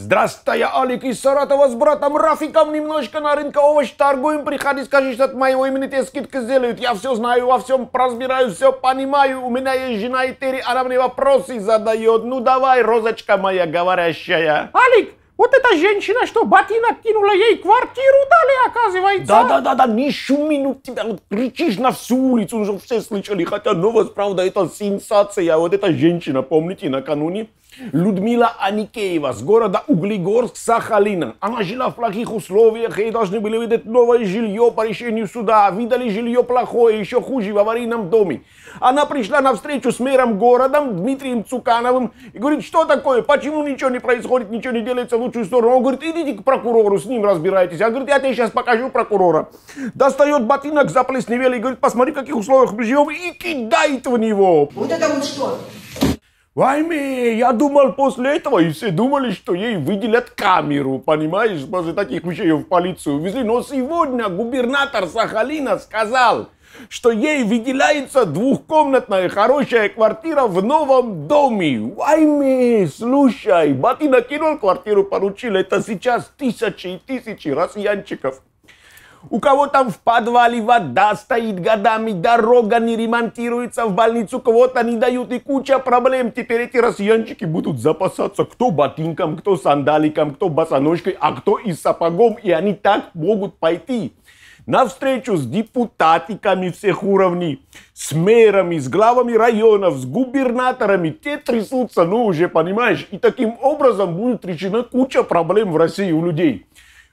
Здравствуй, я Алик из Саратова с братом Рафиком немножко на рынке овощ торгуем. Приходи, скажи, что от моего имени тебе скидка сделают. Я все знаю, во всем разбираюсь, все понимаю. У меня есть жена и Терри, она мне вопросы задает. Ну давай, розочка моя говорящая. Алик, вот эта женщина, что ботинок кинула, ей квартиру дали, оказывается. Да-да-да, не шуми, ну тебя вот кричишь на всю улицу, уже все слышали. Хотя новость, правда, это сенсация. Вот эта женщина, помните, накануне Людмила Аникеева с города Углегорск, Сахалина. Она жила в плохих условиях, ей должны были выдать новое жилье по решению суда. Видали жилье плохое, еще хуже, в аварийном доме. Она пришла на встречу с мэром города Дмитрием Цукановым и говорит, что такое, почему ничего не происходит, ничего не делается в лучшую сторону. Он говорит, идите к прокурору, с ним разбирайтесь. Я говорит, я тебе сейчас покажу прокурора. Достает ботинок, заплесневел и говорит, посмотри, в каких условиях мы живем, и кидает в него. Вот это вот что? Вайме, я думал после этого, и все думали, что ей выделят камеру, понимаешь, после таких вещей в полицию везли. Но сегодня губернатор Сахалина сказал, что ей выделяется двухкомнатная хорошая квартира в новом доме. Вайме, слушай, Бати накинул квартиру, поручил, это сейчас тысячи и тысячи россиянчиков у кого там в подвале вода стоит годами, дорога не ремонтируется, в больницу кого-то не дают и куча проблем. Теперь эти россиянчики будут запасаться кто ботинком, кто сандаликом, кто босоножкой, а кто и сапогом. И они так могут пойти на встречу с депутатиками всех уровней, с мэрами, с главами районов, с губернаторами. Те трясутся, ну уже понимаешь. И таким образом будет решена куча проблем в России у людей.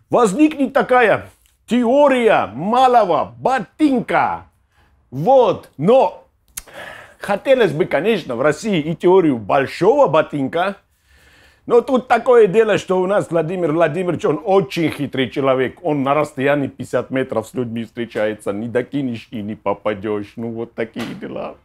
Возникнет такая теория малого ботинка. Вот, но хотелось бы, конечно, в России и теорию большого ботинка, но тут такое дело, что у нас Владимир Владимирович, он очень хитрый человек. Он на расстоянии 50 метров с людьми встречается. Не докинешь и не попадешь. Ну, вот такие дела.